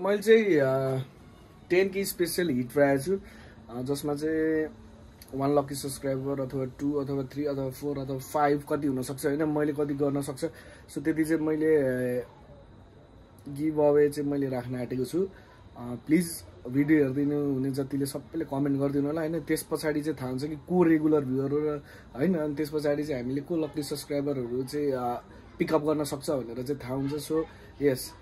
मैले चाहिँ टेन के स्पेसल हिट राखेको छु। जसमा चाहिँ वान लक्की सब्सक्राइबर अथवा टू अथवा थ्री अथवा फोर अथवा फाइभ कति हुनसक्छ होइन? मैले कति गर्न सक्छ। सो त्यति चाहिँ मैले गिभ अवे चाहिँ मैले राख्न आँटेको छु। प्लिज भिडियो हेरिदिनु हुने जतिले सबैले कमेन्ट गरिदिनु होला होइन? त्यस पछाडि चाहिँ थाहा हुन्छ कि को रेगुलर भ्युहरू र होइन? अनि त्यस पछाडि चाहिँ हामीले को लक्की सब्सक्राइबरहरू चाहिँ पिकअप गर्न सक्छ भनेर चाहिँ थाहा हुन्छ। सो यस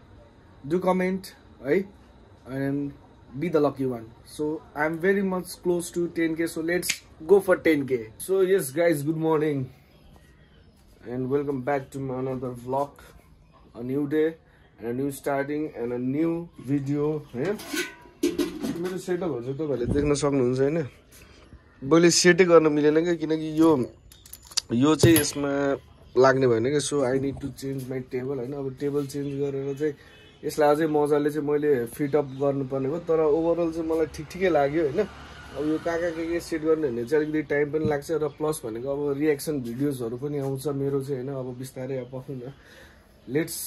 डु कमेन्ट है and be the lucky one so I am very much close to ten K so let's go for ten K so yes guys good morning and welcome back to another vlog a new day and a new starting and a new video होइन मेरो सेटअपहरू तपाईँहरूले देख्न सक्नुहुन्छ होइन? मैले सेटै गर्न मिलेन क्या किनकि यो यो चाहिँ यसमा लाग्ने भएन क्या so I need to change my table होइन? अब टेबल चेन्ज गरेर चाहिँ यसलाई अझै मजाले चाहिँ मैले फिटअप गर्नुपर्ने भयो तर ओभरअल चाहिँ मलाई ठिक ठिकै लाग्यो होइन? अब यो कहाँ कहाँ के के सेट गर्ने भने चाहिँ अलिकति टाइम पनि लाग्छ र प्लस भनेको अब रियाक्सन भिडियोजहरू पनि आउँछ मेरो चाहिँ होइन? अब बिस्तारै अब न लेट्स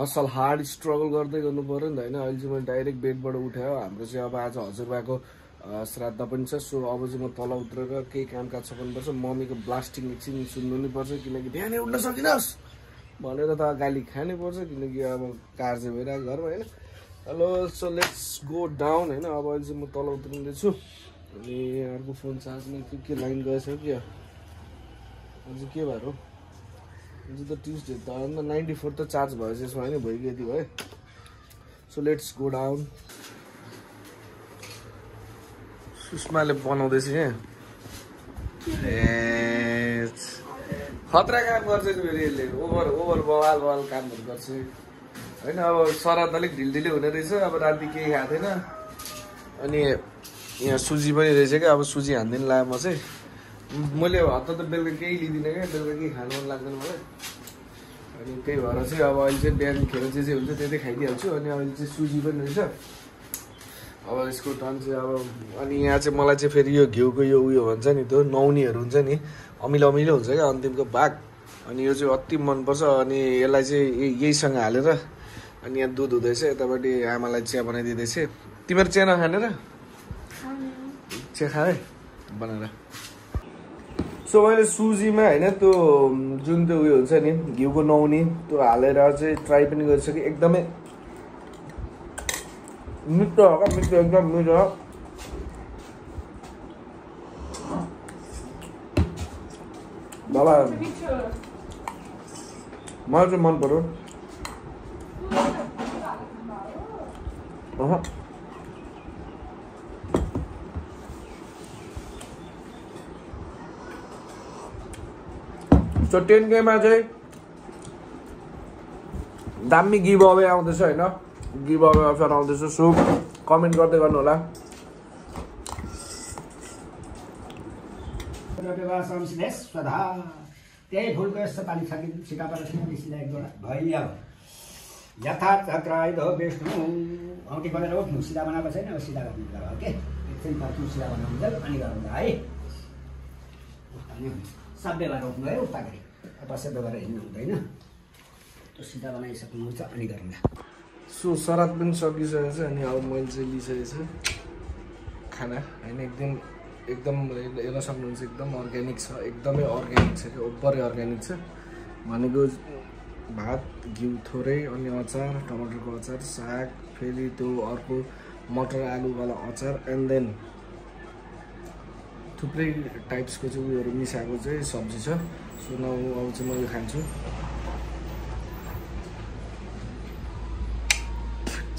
असल हार्ड स्ट्रगल गर्दै गर्नु पऱ्यो नि त होइन? अहिले चाहिँ मैले डाइरेक्ट बेडबाट उठायो हाम्रो चाहिँ अब आज हजुरबाको श्राद्ध पनि छ। सो अब चाहिँ म तल उत्रेर केही कामकाज सक्नुपर्छ मम्मीको ब्लास्टिङ एकछिन सुन्नु नै पर्छ किनकि बिहानै उठ्न सकिनस्। भनेर त गाली खानै पर्छ किनकि अब कार्य भइरहेको घरमा होइन hello so let's go down होइन? अब अहिले चाहिँ म तल उत्रिँदैछु। अनि अर्को फोन चार्जमा के के लाइन गएछ क्या अझै के भएर हो? आज त ट्युसडे त अन्त नाइन्टी फोर त चार्ज भएछ यसमा होइन? भइगयो यति भयो। सो लेट्स गो डाउन सुषमाले बनाउँदैछ यहाँ। ए। खतरा काम गर्छ नि फेरि यसले? ओभर ओभर बवाल बवाल कामहरू गर्छ। होइन अब सराद अलिक ढिलढिलै हुने रहेछ अब राति केही खाएको थिएन। अनि यहाँ सुजी पनि रहेछ क्या अब सुजी हानिदिनु लाएँ म चाहिँ। मैले हप्ता त बेलुका केही लिँदिनँ क्या बेलुका केही खानु मन लाग्दैन मलाई। अनि त्यही भएर चाहिँ अब अहिले चाहिँ बिहान खेर जे जे हुन्छ त्यही खाइदिइहाल्छु। अनि अहिले चाहिँ सुजी पनि रहेछ। अब यसको टन चाहिँ अब अनि यहाँ चाहिँ मलाई चाहिँ फेरि यो घिउको यो उयो भन्छ नि त्यो नौनीहरू हुन्छ नि अमिलो अमिलो हुन्छ क्या अन्तिमको भाग। अनि यो चाहिँ अति मनपर्छ अनि यसलाई चाहिँ यही- यहीसँग हालेर अनि यहाँ दुध हुँदैछ यतापट्टि आमालाई चिया बनाइदिँदैछ। तिमीहरू चिया नखाने र? चिया खाए बनाएर। सो मैले सुजीमा होइन त्यो जुन त्यो उयो हुन्छ नि घिउको नौनी त्यो हालेर चाहिँ ट्राई पनि गरिसकेँ। एकदमै मिठो हो क्या मिठो एकदम मिठो हो। बाबा मलाई चाहिँ मन अहँ। सो टेन केमा चाहिँ दामी गिभ अवे आउँदैछ होइन गिभ अवे अफर आउँदैछ सो कमेन्ट गर्दै गर्नु होला त्यही फुलको यस्तो पानी छ कि सिकाबाट निस्किँदा एक दुईवटा भइहाल यथा चक्रायुध विष्णु औँठी गरेर उठ्नु सिधा बनाएको छैन अब सिधा गर्नु जग्गा के एकछिन फर्क्नु सिधा बनाउनु अनि गरौँ है सभ्य भएर उठ्नु है उताखेरि अपसभ्य भएर हिँड्नु हुँदैन त्यो सिधा बनाइसक्नुहुन्छ अनि गरौँला सो सराद पनि सकिसकेको छ अनि अब मैले चाहिँ लिइसकेको छु। खाना। होइन एकदम एकदम हेर्न सक्नुहुन्छ एकदम अर्ग्यानिक छ। एकदमै अर्ग्यानिक छ क्या ओभरै अर्ग्यानिक छ। भनेको भात घिउ थोरै अनि अचार टमाटरको अचार साग फेरि त्यो अर्को मटर आलुवाला अचार एन्ड देन थुप्रै टाइप्सको चाहिँ उयोहरू मिसाएको चाहिँ सब्जी छ। सो न अब चाहिँ म यो खान्छु।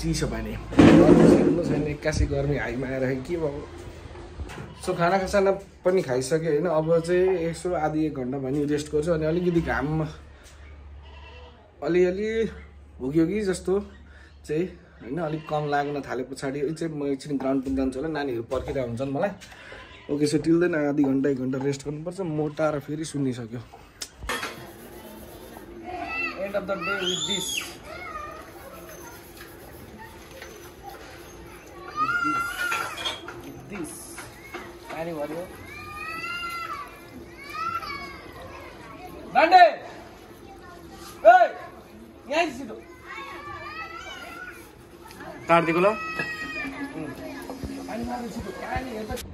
चिसो पानी। छैन एक्कासी गर्मी हाइमा आएर के भयो? सो खाना खासाना पनि खाइसकेँ होइन। अब चाहिँ यसो आधी एक घन्टा भने रेस्ट गर्छु अनि अलिकति घाममा अलिअलि हुग्यो कि जस्तो चाहिँ होइन अलिक कम लाग्न थाले पछाडि। चाहिँ म एकछिन ग्राउन्ड पनि जान्छु होला नानीहरू पर्खिरहेको हुन्छन् मलाई। ओके सो टिल्दैन आधी घन्टा एक घन्टा रेस्ट गर्नुपर्छ। मोटाएर फेरि सुनिसक्यो end of the day with this this पानी भर्यो बान्डे ए यहाँ छिटो काटिदिएको ल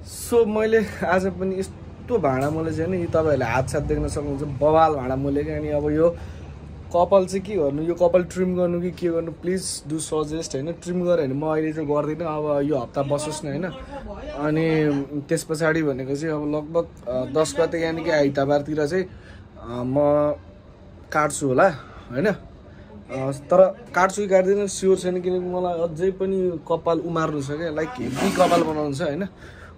सो मैले आज पनि यस्तो भाँडा मोले चाहिँ नि तपाईँहरूले हात साथ देख्न सक्नुहुन्छ। बवाल भाँडा मोलेको अनि अब यो कपाल चाहिँ के गर्नु? यो कपाल ट्रिम गर्नु कि के गर्नु? प्लिज डु सजेस्ट होइन? ट्रिम गऱ्यो भने म अहिले चाहिँ गर्दिनँ अब यो हप्ता बसोस् न होइन? अनि त्यस पछाडि भनेको चाहिँ अब लगभग दस गते यानि कि आइतबारतिर चाहिँ म काट्छु होला होइन? तर काट्छु कि काट्दिनँ स्योर छैन किनकि मलाई अझै पनि कपाल उमार्नु छ क्या। लाइक हेभी कपाल बनाउनु छ होइन?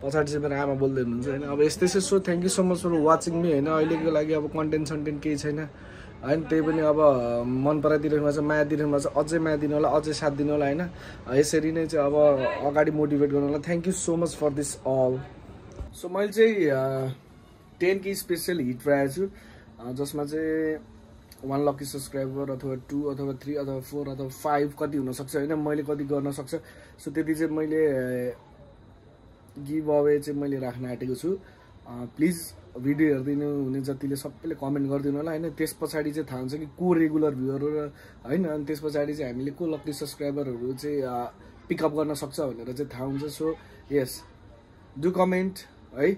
पछाडि चाहिँ मेरो आमा बोल्दै हुनुहुन्छ होइन? अब यस्तै छ so thank you so much for watching me होइन? अहिलेको लागि अब कन्टेन्ट सन्टेन्ट केही छैन। होइन त्यही पनि अब मन पराइदिनु भएको छ माया दिनु भएको छ अझै माया दिनु होला अझै साथ दिनु होला होइन? यसरी नै चाहिँ अब अगाडि मोटिभेट गर्नु होला। Thank you so much for this all so मैले चाहिँ टेन के स्पेसल हिट पाएको छु। जसमा चाहिँ वान लकी सब्सक्राइबर अथवा टू अथवा थ्री अथवा फोर अथवा फाइभ कति हुनसक्छ होइन? मैले कति गर्न सक्छ। सो त्यति चाहिँ मैले गिभ अवे चाहिँ मैले राख्न आँटेको छु। प्लिज भिडियो हेरिदिनु हुने जतिले सबैले कमेन्ट गरिदिनु होला होइन? त्यस पछाडि चाहिँ थाहा हुन्छ कि को रेगुलर भ्युवर र होइन? अनि त्यस पछाडि चाहिँ हामीले को लकी सब्सक्राइबरहरू चाहिँ पिकअप गर्न सक्छ भनेर चाहिँ थाहा हुन्छ। सो यस डु कमेन्ट है?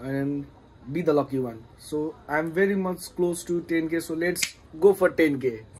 And be the lucky one so I am very much close to ten K so let's go for ten K